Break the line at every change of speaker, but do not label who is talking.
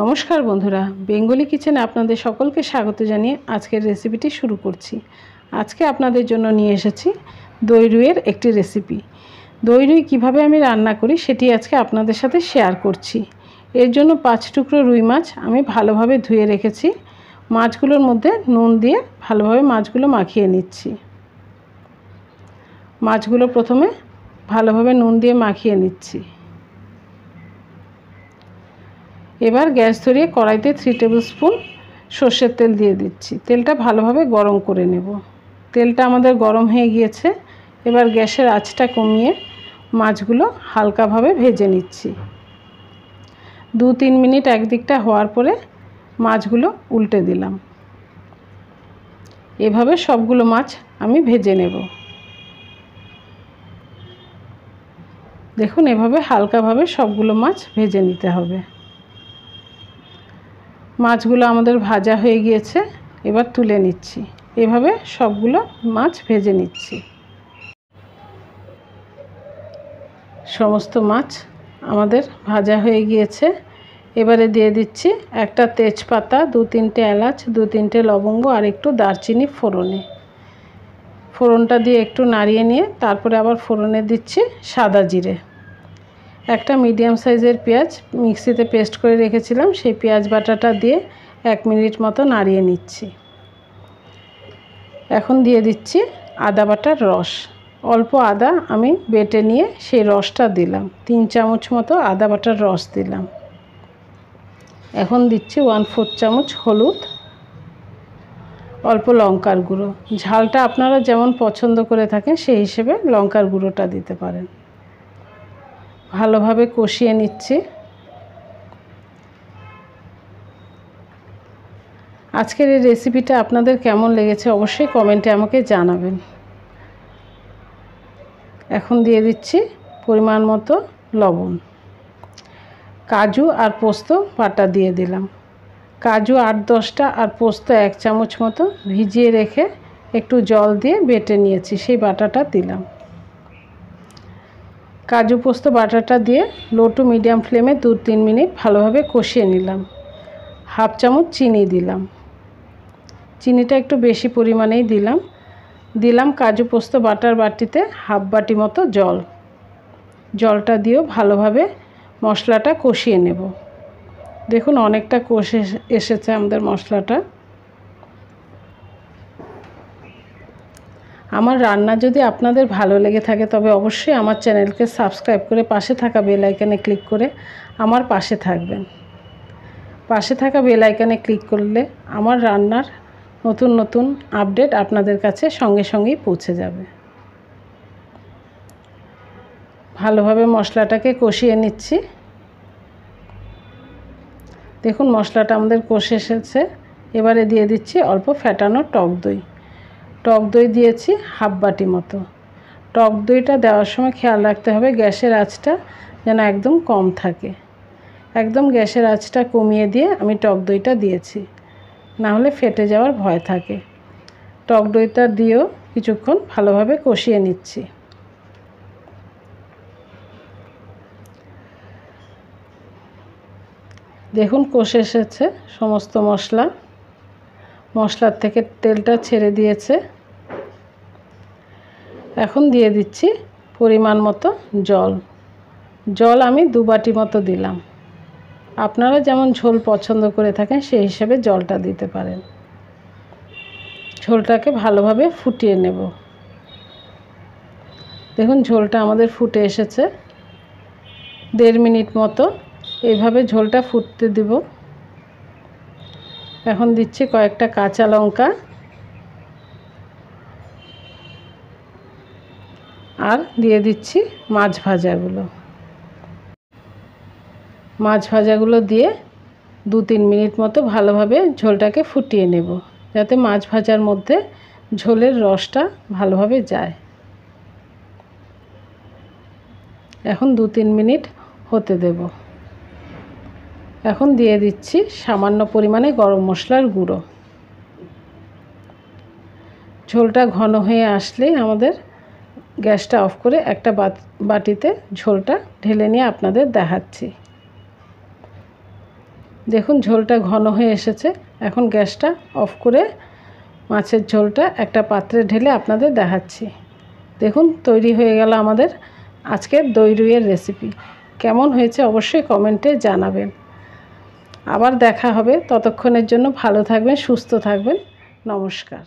নমস্কার বন্ধুরা, বেঙ্গলি কিচেনে আপনাদের সকলকে স্বাগত জানিয়ে আজকের রেসিপিটি শুরু করছি। আজকে আপনাদের জন্য নিয়ে এসেছি দই রুইয়ের একটি রেসিপি দই রুই কীভাবে আমি রান্না করি সেটি আজকে আপনাদের সাথে শেয়ার করছি। এর জন্য পাঁচ টুকরো রুই মাছ আমি ভালোভাবে ধুয়ে রেখেছি। মাছগুলোর মধ্যে নুন দিয়ে ভালোভাবে মাছগুলো মাখিয়ে নিচ্ছি। মাছগুলো প্রথমে ভালোভাবে নুন দিয়ে মাখিয়ে নিচ্ছি। এবার গ্যাস ধরিয়ে কড়াইতে থ্রি টেবিল স্পুন সর্ষের তেল দিয়ে দিচ্ছি। তেলটা ভালোভাবে গরম করে নেব। তেলটা আমাদের গরম হয়ে গিয়েছে। এবার গ্যাসের আঁচটা কমিয়ে মাছগুলো হালকাভাবে ভেজে নিচ্ছি। দু তিন মিনিট একদিকটা হওয়ার পরে মাছগুলো উল্টে দিলাম। এভাবে সবগুলো মাছ আমি ভেজে নেব। দেখুন, এভাবে হালকাভাবে সবগুলো মাছ ভেজে নিতে হবে। মাছগুলো আমাদের ভাজা হয়ে গিয়েছে, এবার তুলে নিচ্ছি। এভাবে সবগুলো মাছ ভেজে নিচ্ছি। সমস্ত মাছ আমাদের ভাজা হয়ে গিয়েছে। এবারে দিয়ে দিচ্ছি একটা তেজপাতা, দু তিনটে এলাচ, দু তিনটে লবঙ্গ আর একটু দারচিনি ফোড়নে। ফোড়নটা দিয়ে একটু নাড়িয়ে নিয়ে তারপরে আবার ফোড়নে দিচ্ছি সাদা জিরে। একটা মিডিয়াম সাইজের পেঁয়াজ মিক্সিতে পেস্ট করে রেখেছিলাম, সেই পেঁয়াজ বাটাটা দিয়ে এক মিনিট মতো নাড়িয়ে নিচ্ছি। এখন দিয়ে দিচ্ছি আদা বাটার রস। অল্প আদা আমি বেটে নিয়ে সেই রসটা দিলাম। তিন চামচ মতো আদা বাটার রস দিলাম। এখন দিচ্ছি ওয়ান ফোর চামচ হলুদ, অল্প লঙ্কার গুঁড়ো। ঝালটা আপনারা যেমন পছন্দ করে থাকেন, সেই হিসেবে লঙ্কার গুঁড়োটা দিতে পারেন। ভালোভাবে কষিয়ে নিচ্ছি। আজকের এই রেসিপিটা আপনাদের কেমন লেগেছে অবশ্যই কমেন্টে আমাকে জানাবেন। এখন দিয়ে দিচ্ছি পরিমাণ মতো লবণ। কাজু আর পোস্ত বাটা দিয়ে দিলাম। কাজু আট দশটা আর পোস্ত এক চামচ মতো ভিজিয়ে রেখে একটু জল দিয়ে বেটে নিয়েছি, সেই বাটাটা দিলাম। কাজু পোস্ত, বাটাটা দিয়ে লো টু মিডিয়াম ফ্লেমে দু তিন মিনিট ভালোভাবে কষিয়ে নিলাম। হাফ চামচ চিনি দিলাম। চিনিটা একটু বেশি পরিমাণেই দিলাম। দিলাম কাজু পোস্ত, বাটার বাটিতে হাফ বাটি মতো জল। জলটা দিয়েও ভালোভাবে মশলাটা কষিয়ে নেব। দেখুন, অনেকটা কষে এসেছে আমাদের মশলাটা। আমার রান্না যদি আপনাদের ভালো লেগে থাকে, তবে অবশ্যই আমার চ্যানেলকে সাবস্ক্রাইব করে পাশে থাকা বেল আইকনে ক্লিক করে আমার পাশে থাকবেন। পাশে থাকা বেল আইকনে ক্লিক করলে আমার রান্নার নতুন নতুন আপডেট আপনাদের কাছে সঙ্গে সঙ্গেই পৌঁছে যাবে। ভালোভাবে মশলাটাকে কষিয়ে নিচ্ছি। দেখুন, মশলাটা আমাদের কষে এসেছে। এবারে দিয়ে দিচ্ছি অল্প ফ্যাটানো টক দই। টক দই দিয়েছি হাফ বাটি মতো। টক দইটা দেওয়ার সময় খেয়াল রাখতে হবে গ্যাসের আঁচটা যেন একদম কম থাকে। একদম গ্যাসের আঁচটা কমিয়ে দিয়ে আমি টক দইটা দিয়েছি। না হলে ফেটে যাওয়ার ভয় থাকে। টক দইটা দিয়েও কিছুক্ষণ ভালোভাবে কষিয়ে নিচ্ছি। দেখুন কষে এসেছে সমস্ত মশলা। মশলার থেকে তেলটা ছেড়ে দিয়েছে। এখন দিয়ে দিচ্ছি পরিমাণ মতো জল। জল আমি দু বাটি মতো দিলাম। আপনারা যেমন ঝোল পছন্দ করে থাকেন সেই হিসাবে জলটা দিতে পারেন। ঝোলটাকে ভালোভাবে ফুটিয়ে নেব। দেখুন ঝোলটা আমাদের ফুটে এসেছে। দেড় মিনিট মতো এইভাবে ঝোলটা ফুটতে দেব। এখন দিচ্ছি কয়েকটা কাঁচা লঙ্কা আর দিয়ে দিচ্ছি মাছ ভাজাগুলো। মাছ ভাজাগুলো দিয়ে দু তিন মিনিট মতো ভালোভাবে ঝোলটাকে ফুটিয়ে নেব, যাতে মাছ ভাজার মধ্যে ঝোলের রসটা ভালোভাবে যায়। এখন দু তিন মিনিট হতে দেব। এখন দিয়ে দিচ্ছি সামান্য পরিমাণে গরম মশলার গুঁড়ো। ঝোলটা ঘন হয়ে আসলে আমাদের গ্যাসটা অফ করে একটা বাটিতে ঝোলটা ঢেলে নিয়ে আপনাদের দেখাচ্ছি। দেখুন ঝোলটা ঘন হয়ে এসেছে, এখন গ্যাসটা অফ করে মাছের ঝোলটা একটা পাত্রে ঢেলে আপনাদের দেখাচ্ছি। দেখুন তৈরি হয়ে গেল আমাদের আজকের দই রুইয়ের রেসিপি কেমন হয়েছে অবশ্যই কমেন্টে জানাবেন। আবার দেখা হবে। ততক্ষণের জন্য ভালো থাকবেন সুস্থ থাকবেন। নমস্কার।